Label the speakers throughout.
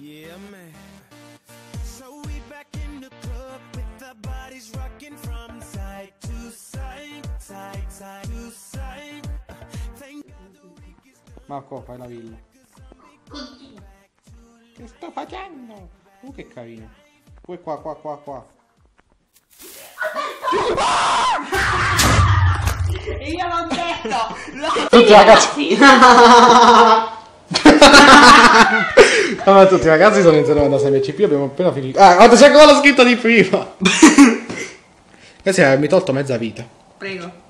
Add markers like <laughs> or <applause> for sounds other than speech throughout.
Speaker 1: Yeah, man. So we back in the club with our bodies rocking from side to side, side, side to side.
Speaker 2: Marco, fai la villa. Che sto facendo? Uh, che carino. Poi qua, qua, qua, qua. <laughs>
Speaker 3: Io l'ho detto! L'ho
Speaker 2: Tutti <laughs> <laughs> <laughs> ragazzi. Allora, tutti i ragazzi sono in zona da 6 abbiamo appena finito. Ah, guarda, c'è ancora la scritta di prima. <laughs> Questa è mi tolto mezza vita.
Speaker 3: Prego.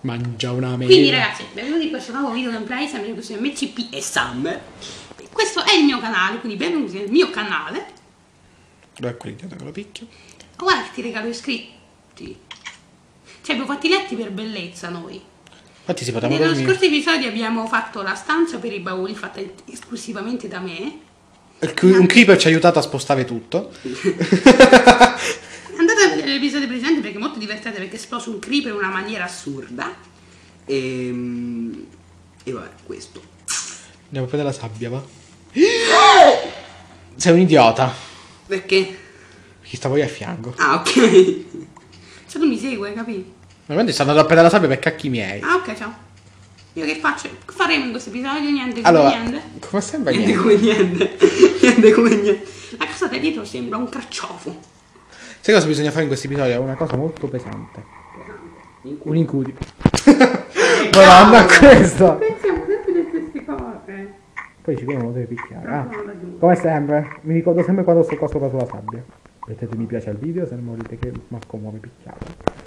Speaker 2: Mangia una mela.
Speaker 3: Quindi ragazzi, benvenuti in questo nuovo video gameplay, sempre in su MCP e Sam. Questo è il mio canale, quindi benvenuti nel mio canale.
Speaker 2: Dov'è quell'idiota che lo picchio?
Speaker 3: Guarda che ti regalo iscritti. Cioè, abbiamo fatti letti per bellezza noi.
Speaker 2: Infatti si poteva
Speaker 3: Nello
Speaker 2: dormire.
Speaker 3: scorso episodio abbiamo fatto la stanza per i bauli fatta esclusivamente da me.
Speaker 2: Un creeper ci ha aiutato a spostare tutto. <laughs>
Speaker 3: Andate a vedere l'episodio precedente perché è molto divertente perché esploso un creeper in una maniera assurda. E, e vabbè, questo.
Speaker 2: Andiamo a prendere la sabbia, va? <gasps> Sei un idiota.
Speaker 3: Perché?
Speaker 2: Chi stavo io a fianco.
Speaker 3: Ah, ok. Se <laughs> tu mi segui, capito?
Speaker 2: Veramente sto andando a prendere la sabbia per cacchi miei.
Speaker 3: Ah, ok, ciao. Io che faccio? Che faremo in questo episodio? Niente come
Speaker 2: Allora,
Speaker 3: niente.
Speaker 2: come sembra
Speaker 3: Niente
Speaker 2: niente?
Speaker 3: come niente. <laughs> niente come niente. La casa da dietro sembra un carciofo.
Speaker 2: Sai cosa bisogna fare in questo episodio? È una cosa molto pesante. Un incudio. <laughs> Madonna, questa!
Speaker 3: Pensiamo sempre le stesse cose.
Speaker 2: Poi non lo devi picchiare. Ah, come sempre, mi ricordo sempre quando sto qua sopra sulla sabbia. Mettete mi piace al video se non volete che Marco muore picchiato.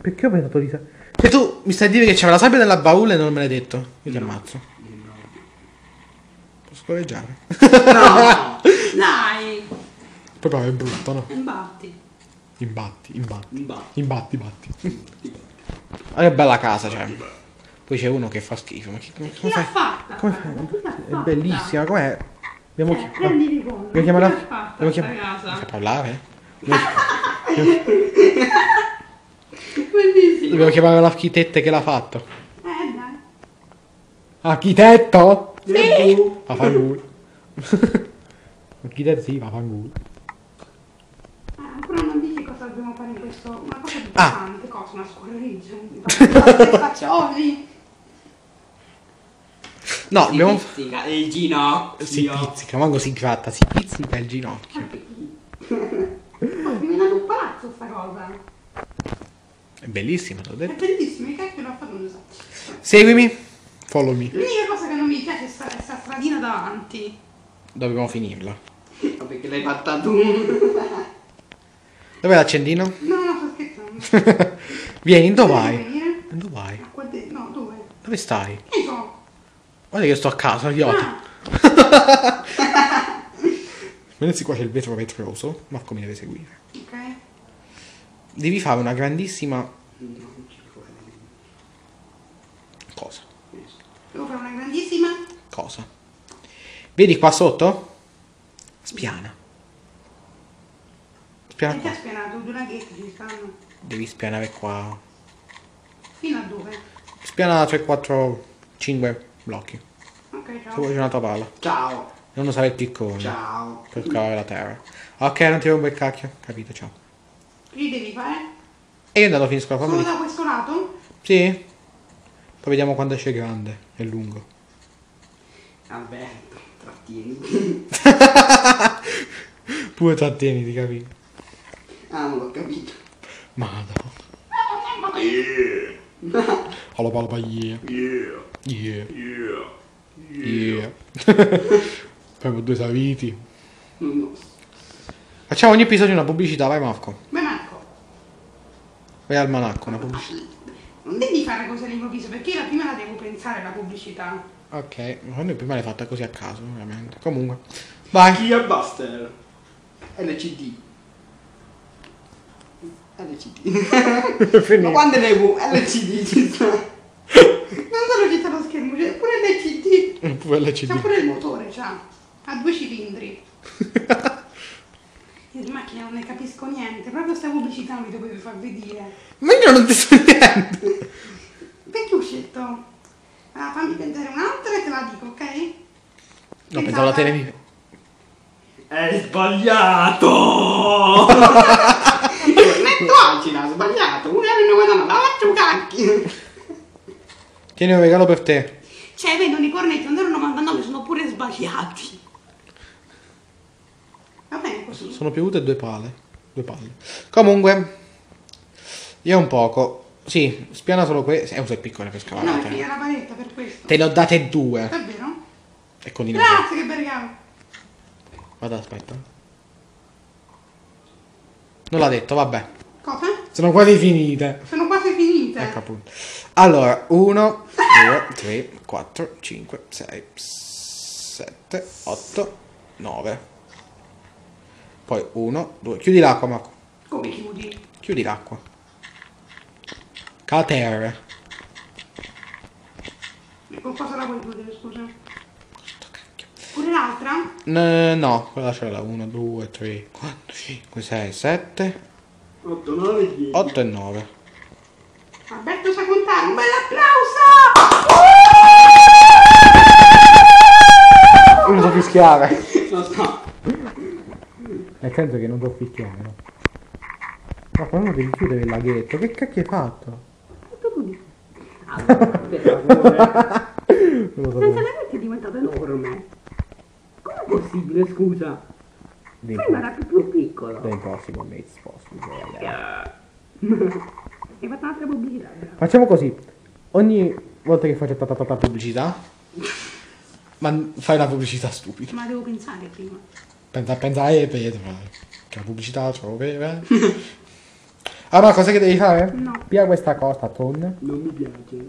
Speaker 2: Perché ho pensato di sa- Cioè tu mi stai a dire che c'era la sabbia nella baule e non me l'hai detto? Io ti ammazzo. Posso scorreggiare?
Speaker 3: No! <laughs> Dai!
Speaker 2: Però è brutto, no?
Speaker 3: Imbatti.
Speaker 2: Imbatti, imbatti.
Speaker 3: Imbatti.
Speaker 2: Imbatti, batti. Ma che bella casa, cioè. Poi c'è uno che fa schifo. Ma chi, come, come fai?
Speaker 3: fatta?
Speaker 2: Come fai? È bellissima, com'è? Abbiamo
Speaker 3: Eh,
Speaker 2: chi-. Dobbiamo chiamare
Speaker 3: Chi
Speaker 2: Dobbiamo
Speaker 3: sta
Speaker 2: chiamare
Speaker 3: casa?
Speaker 2: Fai parlare? <laughs>
Speaker 3: Bellissimo.
Speaker 2: Dobbiamo chiamare l'architetta che l'ha fatto.
Speaker 3: Eh, dai.
Speaker 2: Architetto?
Speaker 3: Sì!
Speaker 2: Va fanculo. <laughs> Architetto sì, va fanculo.
Speaker 3: Eh, ancora non dici cosa dobbiamo fare in questo... Una cosa
Speaker 2: Ah.
Speaker 3: importante, cosa? Una scorreggia? Faccioli?
Speaker 2: No, abbiamo...
Speaker 3: pizzica il ginocchio.
Speaker 2: Si pizzica, manco si gratta, si pizzica il ginocchio. <laughs>
Speaker 3: Ho diventato un palazzo sta cosa.
Speaker 2: È bellissima, t'ho
Speaker 3: È
Speaker 2: detto.
Speaker 3: bellissimo, che cacchio l'ho fatto non lo so.
Speaker 2: Seguimi. Follow me.
Speaker 3: L'unica cosa che non mi piace è sta, è sta stradina davanti.
Speaker 2: Dobbiamo finirla.
Speaker 3: Perché l'hai fatta tu.
Speaker 2: Dov'è l'accendino?
Speaker 3: No, no, sto scherzando. <laughs>
Speaker 2: Vieni, dove vai? Dove vai?
Speaker 3: Ma no, dove?
Speaker 2: Dove stai?
Speaker 3: Che so?
Speaker 2: Guarda che io sto a casa, idiota.
Speaker 3: Ah, <laughs> <laughs>
Speaker 2: Vedete qua c'è il vetro vetroso. Marco mi deve seguire.
Speaker 3: ok.
Speaker 2: Devi fare una grandissima... Cosa?
Speaker 3: Devo fare una grandissima.
Speaker 2: Cosa? Vedi qua sotto? Spiana. Spiana
Speaker 3: ti ha spianato due laghetti ci stanno.
Speaker 2: Devi spianare qua.
Speaker 3: Fino a dove?
Speaker 2: Spiana 3, 4, 5 blocchi.
Speaker 3: Ok,
Speaker 2: Se
Speaker 3: ciao.
Speaker 2: vuoi c'è una tua palla.
Speaker 4: Ciao.
Speaker 2: Non usare il piccone.
Speaker 4: Ciao.
Speaker 2: Per scavare la terra. Ok, non ti rompo il cacchio. Capito, ciao.
Speaker 3: Che devi fare?
Speaker 2: E io intanto finisco la
Speaker 3: Solo da questo lato?
Speaker 2: Sì. Poi vediamo quando esce grande e lungo.
Speaker 4: Alberto, trattieni. <laughs>
Speaker 2: Pure trattieniti, capito?
Speaker 4: Ah, non l'ho capito.
Speaker 2: Madonna. <laughs> Allo palo yeah.
Speaker 4: Yeah,
Speaker 2: Yeah.
Speaker 4: yeah.
Speaker 2: Yeah. <laughs> Proprio due saviti.
Speaker 4: No.
Speaker 2: Facciamo ogni episodio una pubblicità, vai Marco.
Speaker 3: Beh, Marco,
Speaker 2: Vai al manacco, una pubblicità.
Speaker 3: non devi fare cose all'improvviso perché io la prima la devo pensare la pubblicità.
Speaker 2: Ok, ma noi prima l'hai fatta così a caso, veramente. Comunque. Vai.
Speaker 4: Kia Buster. LCD. LCD. <laughs> Ma quando devo LCD <laughs> ci sta?
Speaker 3: Non solo c'è lo schermo, c'è pure l'LCD.
Speaker 2: Pure LCD.
Speaker 3: pure il motore, c'ha. Ha due cilindri. <laughs> Non ne capisco niente, proprio sta pubblicità mi dovevi far vedere.
Speaker 2: Ma io non ti so niente.
Speaker 3: Perché ho scelto? Allora, fammi pensare un'altra e te la dico, ok?
Speaker 2: No, pensavo la televi.
Speaker 4: Hai sbagliato!
Speaker 3: Metto agila, ho sbagliato. 1,99 euro, faccio cacchi.
Speaker 2: Tieni un regalo per te.
Speaker 3: Cioè, vedono i cornetti 1,99 euro, sono pure sbagliati. Va bene così.
Speaker 2: Sono piovute due palle. Due palle. Comunque, io un poco. Sì, spiana solo questo. Eh, usa il piccolo per
Speaker 3: Eh no, perché
Speaker 2: scavare.
Speaker 3: era la paletta per questo.
Speaker 2: Te ne ho date due.
Speaker 3: Davvero?
Speaker 2: E con i
Speaker 3: Grazie, che bel regalo.
Speaker 2: Aspetta. Non l'ha detto, vabbè.
Speaker 3: Cosa?
Speaker 2: Sono quasi finite.
Speaker 3: Sono quasi finite.
Speaker 2: Ecco appunto. Allora, 1, 2, 3, 4, 5, 6, 7, 8, 9. Poi 1, 2. Chiudi l'acqua, Marco.
Speaker 3: Come chiudi?
Speaker 2: Chiudi l'acqua. Cater.
Speaker 3: E con cosa la vuoi chiudere, scusa? Pure l'altra?
Speaker 2: No, quella c'è la 1, 2, 3, 4, 5, 6, 7,
Speaker 4: 8, 9, 10.
Speaker 2: 8 e 9.
Speaker 3: Alberto sa contare, un bel applauso!
Speaker 2: Non so fischiare. <laughs>
Speaker 4: Lo so.
Speaker 2: Nel senso che non so fischiare, no? Ma quando devi chiudere il laghetto, che cacchio hai fatto?
Speaker 3: Allora, per favore. <laughs> Senza laghetto è diventato enorme. Com'è possibile, scusa?
Speaker 2: The
Speaker 3: Prima era più, più piccolo.
Speaker 2: The impossible makes possible.
Speaker 3: Hai fatto un'altra pubblicità, però.
Speaker 2: Facciamo così. Ogni volta che faccio tata tata pubblicità, ma fai una pubblicità stupida.
Speaker 3: Ma devo pensare prima.
Speaker 2: Pensa, pensa e vedi, che la pubblicità ce lo vede. Ah, ma cosa che devi fare?
Speaker 3: No.
Speaker 2: Pia questa cosa, Ton.
Speaker 4: Non mi piace.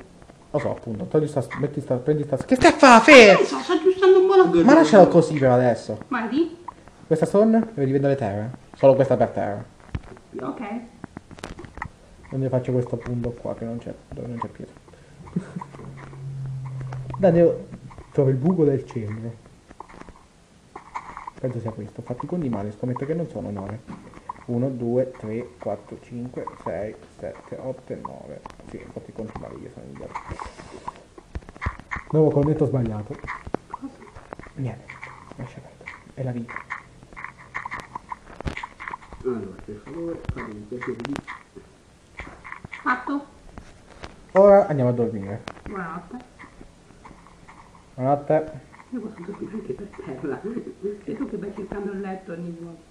Speaker 2: Lo so, appunto. Togli sta, metti sta, prendi sta. Che stai a fare, Fe?
Speaker 3: So, sto aggiustando un po' la...
Speaker 2: Ma lascialo così per adesso.
Speaker 3: Guardi.
Speaker 2: Questa stone deve diventare terra. Solo questa per terra.
Speaker 3: Ok.
Speaker 2: Non ne faccio questo punto qua che non c'è, dove non c'è pietra. <laughs> Dai, devo... trovo il buco del centro. Penso sia questo. Fatti i conti male, scommetto che non sono 9. 1, 2, 3, 4, 5, 6, 7, 8 e 9. Sì, ho fatto i conti male, io sono indietro. Nuovo cornetto sbagliato. Niente, lascia perdere. È la vita.
Speaker 4: Allora, per favore, fammi un piacere di...
Speaker 3: Fatto.
Speaker 2: Ora andiamo a dormire.
Speaker 3: Buonanotte.
Speaker 2: Buonanotte.
Speaker 3: Io posso dormire anche per terra. Sei tu che vai cercando il letto ogni volta.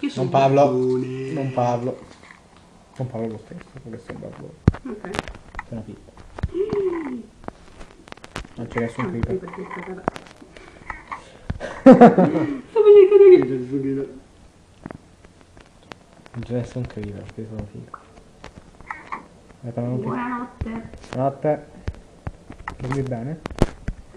Speaker 3: Io sono
Speaker 2: Non Pablo.
Speaker 4: Buone.
Speaker 2: Non Pablo. Non Pablo lo stesso, perché sei un babbo.
Speaker 3: Ok.
Speaker 2: Sei una pippa. Non c'è nessun
Speaker 3: Ah, perché è stata... Fammi cercare che...
Speaker 4: C'è il.
Speaker 2: Non c'è nessun creeper, perché sono figo.
Speaker 3: Buonanotte.
Speaker 2: Buonanotte. Dormi bene?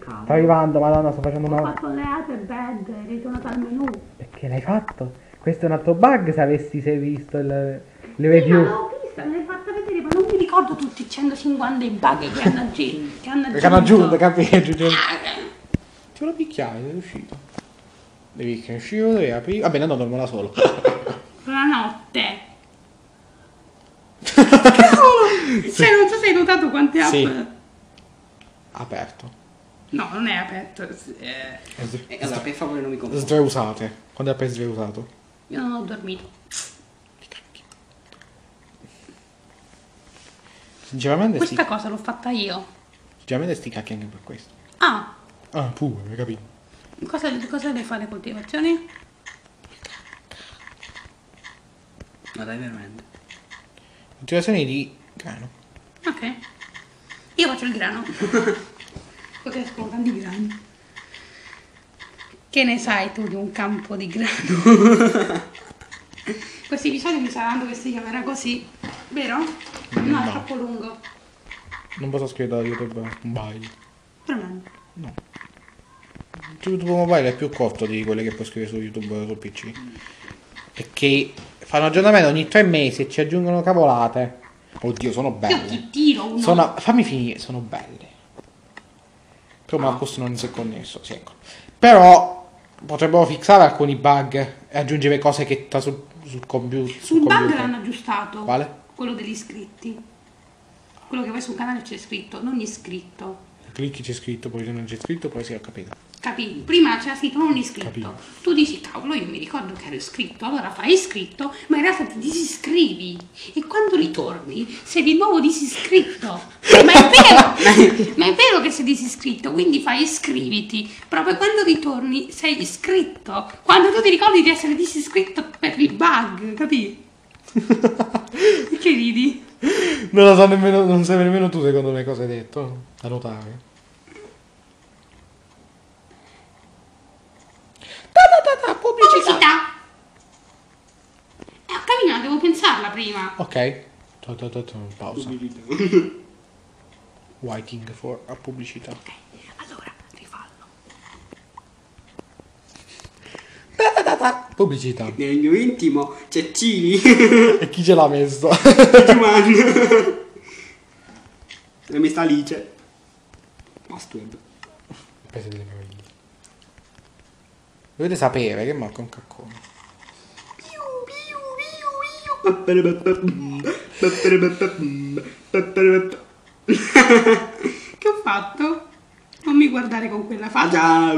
Speaker 2: Sto
Speaker 4: Calma.
Speaker 2: arrivando, madonna, sto facendo
Speaker 3: Ho
Speaker 2: una...
Speaker 3: fatto le altre bed, è ritornato al menù.
Speaker 2: Perché l'hai fatto? Questo è un altro bug se avessi se visto il- le
Speaker 3: Sì,
Speaker 2: review.
Speaker 3: l'ho vista, me l'hai fatta vedere, ma non mi ricordo tutti i 150 bug che hanno aggiunto. Che hanno
Speaker 2: Perché hanno aggiunto,
Speaker 3: aggiunto.
Speaker 2: capisci? Ti lo picchiare, sei uscito. Devi che uscire, devi aprire. Vabbè, no, dormo da solo.
Speaker 3: Buonanotte. <laughs> Cavolo! Cioè, non so se hai notato quante app...
Speaker 2: Sì. Aperto.
Speaker 3: No, non è aperto. eh,
Speaker 4: Eh, allora, per favore non mi confondi.
Speaker 2: Sveusate. Quando è per sveusato?
Speaker 3: io non ho dormito.
Speaker 2: Sinceramente sti,
Speaker 3: Questa cosa l'ho fatta io.
Speaker 2: sinceramente sti cacchi anche per questo.
Speaker 3: Ah,
Speaker 2: Ah, pure, hai capito?
Speaker 3: cosa, cosa deve fare le coltivazioni?
Speaker 4: Ma dai, veramente.
Speaker 2: Coltivazioni di grano.
Speaker 3: Ok. Io faccio il grano. <laughs> Poi crescono tanti grani. Che ne sai tu di un campo di grano? <laughs> Questo episodio mi saranno che si chiamerà così, vero? No,
Speaker 2: No.
Speaker 3: è troppo lungo.
Speaker 2: Non posso scrivere da YouTube mobile.
Speaker 3: Veramente.
Speaker 2: Su YouTube mobile è più corto di quelle che puoi scrivere su YouTube sul PC. Perché fanno aggiornamento ogni tre mesi e ci aggiungono cavolate. Oddio, sono
Speaker 3: Io
Speaker 2: belle.
Speaker 3: ti tiro uno.
Speaker 2: Sono, fammi finire, sono belle. Però Marcus non si è connesso, sì, ecco. Però potrebbero fissare alcuni bug e aggiungere cose che sta sul, sul, compu- sul
Speaker 3: bug
Speaker 2: computer.
Speaker 3: l'hanno aggiustato.
Speaker 2: Quale?
Speaker 3: Quello degli iscritti. quello che vai sul canale c'è scritto, non iscritto.
Speaker 2: Clicchi c'è scritto, poi se non c'è scritto, poi sì, ho capito.
Speaker 3: Capito? Prima c'era scritto non iscritto.
Speaker 2: Capito.
Speaker 3: Tu dici, cavolo, io mi ricordo che ero iscritto, allora fai iscritto, ma in realtà ti disiscrivi. E quando ritorni sei di nuovo disiscritto. Ma è vero, <laughs> ma è vero che sei disiscritto, quindi fai iscriviti. Proprio quando ritorni sei iscritto. Quando tu ti ricordi di essere disiscritto per il bug, capito? <laughs> che ridi?
Speaker 2: Non lo so nemmeno, non sai nemmeno tu secondo me cosa hai detto. Da notare. Ta ta ta ta, pubblicità.
Speaker 3: Pubblicità. Eh, ho capito, devo pensarla prima.
Speaker 2: Ok. Ta ta ta ta, pausa. Waiting for a pubblicità.
Speaker 3: Allora, rifallo.
Speaker 2: Ta ta ta ta, Pubblicità.
Speaker 4: Nel mio intimo c'è Cini.
Speaker 2: E chi ce l'ha messo?
Speaker 4: La mia sta Alice. Mustard.
Speaker 2: Pese delle meraviglie. Dovete sapere che manca un caccone.
Speaker 3: Che ho fatto? Non mi guardare con quella faccia.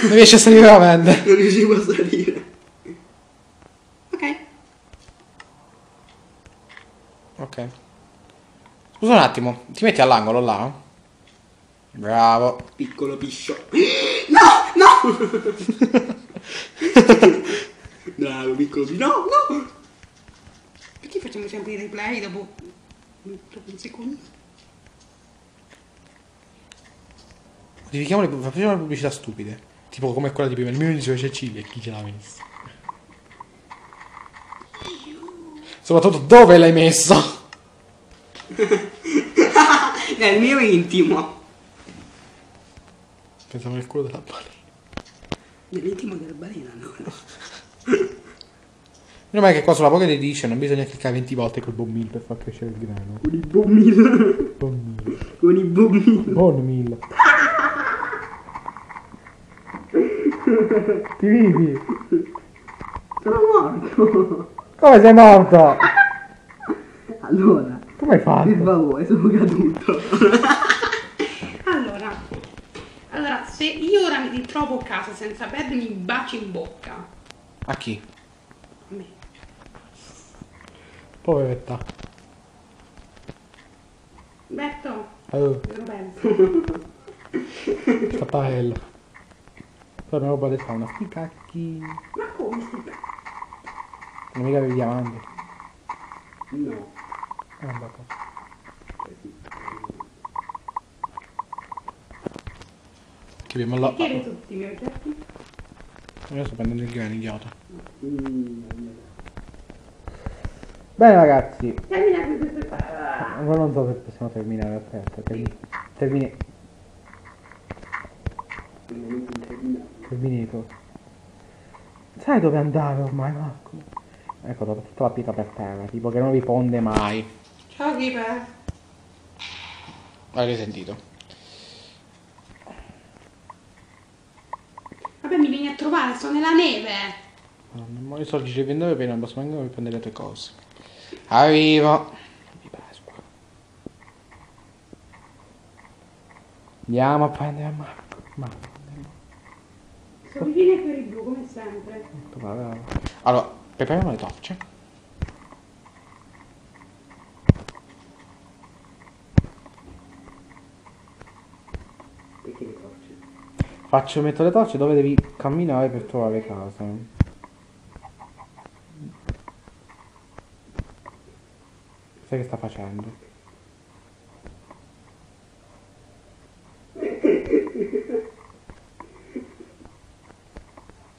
Speaker 4: Non
Speaker 2: riesce a salire veramente.
Speaker 4: non riuscivo a salire.
Speaker 3: Ok.
Speaker 2: Ok. Scusa un attimo, ti metti all'angolo là? Bravo.
Speaker 4: Piccolo piscio. <gasps> No, no! <laughs> Bravo, piccolo piscio. No, no!
Speaker 3: Perché facciamo sempre i replay dopo, dopo un secondo?
Speaker 2: Modifichiamo le, facciamo le pubblicità stupide. Tipo come quella di prima, il mio inicio Cecilia, chi ce l'ha messo? Soprattutto dove l'hai messo? <laughs>
Speaker 4: Nel mio intimo.
Speaker 2: Pensavo nel culo della balena.
Speaker 3: Nell'intimo della balena, allora. <laughs>
Speaker 2: Meno male che qua sulla poca ti dice non bisogna cliccare 20 volte col bombino per far crescere il grano.
Speaker 4: Con i bombini.
Speaker 2: Bombino.
Speaker 4: Con i bombini.
Speaker 2: Buon mil. Ti vivi?
Speaker 4: Sono morto.
Speaker 2: Come sei morto?
Speaker 4: Allora,
Speaker 2: Come hai
Speaker 4: per
Speaker 2: fatto?
Speaker 4: favore, <laughs> sono caduto.
Speaker 3: Allora, allora, se io ora mi ritrovo a casa senza perdermi un bacio in bocca,
Speaker 2: A chi?
Speaker 3: a me,
Speaker 2: Poveretta.
Speaker 3: Berto, lo penso.
Speaker 2: scapparello. Però una roba di sauna. Sti cacchi.
Speaker 3: Ma come sti pe-
Speaker 2: Non mica avevi diamanti.
Speaker 4: No.
Speaker 2: Dopo. Che abbiamo la...
Speaker 3: Erano tutti i miei oggetti?
Speaker 2: Io sto prendendo il grano, idiota.
Speaker 4: Mm,
Speaker 2: Bene ragazzi,
Speaker 3: Termina questo
Speaker 2: ma non so se possiamo terminare, aspetta, termi- termine, terminato. Sai dove andare ormai Marco? Ecco, ho tutta la pietra per terra, tipo che non risponde mai.
Speaker 3: Ciao Keeper.
Speaker 2: Avete sentito?
Speaker 3: Vabbè, mi vieni a trovare, sto nella neve.
Speaker 2: Non ho i soldi ci vendere appena non posso manco prendere le tue cose. Arrivo. Andiamo a prendere Marco. Marco.
Speaker 3: Sono vicino per il blu, come sempre.
Speaker 2: Allora, prepariamo le torce.
Speaker 4: Perché le torce?
Speaker 2: Faccio metto le torce dove devi camminare per trovare casa. Sai che sta facendo?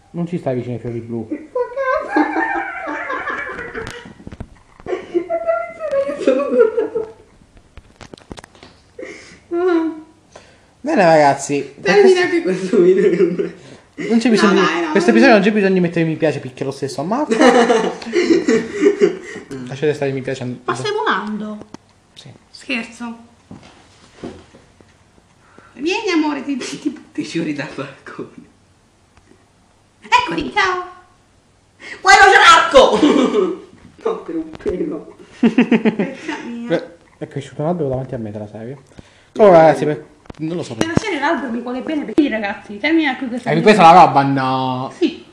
Speaker 2: Non ci stai vicino ai fiori blu. Bene ragazzi,
Speaker 3: Termina
Speaker 2: questo-
Speaker 3: qui.
Speaker 4: Questo video che me-
Speaker 2: non c'è bisogno
Speaker 3: No,
Speaker 2: di...
Speaker 3: no,
Speaker 2: questo
Speaker 3: no.
Speaker 2: episodio non c'è bisogno di mettere mi piace picchia lo stesso a Marco. <laughs> Lasciate stare mi piace.
Speaker 3: Ma stai volando?
Speaker 2: Sì.
Speaker 3: Scherzo. Vieni amore, ti, ti,
Speaker 4: Ti giuri dal balcone.
Speaker 3: Eccoli, ciao.
Speaker 4: Vuoi lo sciarco? <laughs> no, per un pelo.
Speaker 2: È cresciuto un albero davanti a me, te la serie. Oh, ragazzi, per- non lo so.
Speaker 3: La serie l'albero mi vuole bene perché ragazzi, termina qui questa
Speaker 2: Hai ripreso la roba? No.
Speaker 3: Sì.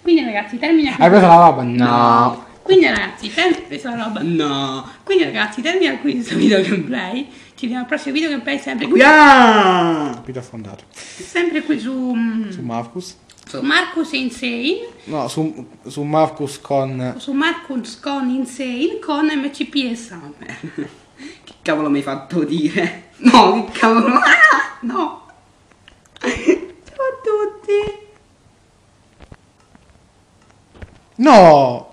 Speaker 3: Quindi ragazzi, termina qui.
Speaker 2: Hai preso la roba? No.
Speaker 3: Quindi ragazzi, termina questa roba.
Speaker 4: No.
Speaker 3: Quindi ragazzi, termina qui questo video gameplay. Ci vediamo al prossimo video gameplay sempre qui.
Speaker 4: Yeah!
Speaker 2: Video affondato.
Speaker 3: Sempre qui su, mm,
Speaker 2: Su Marcus.
Speaker 3: su Marcus Insane.
Speaker 2: No, su, su Marcus con...
Speaker 3: Su Marcus con Insane con MCP e Summer. <laughs>
Speaker 4: Che cavolo mi hai fatto dire? No, che cavolo. Ah, no.
Speaker 3: Ciao a tutti.
Speaker 2: No!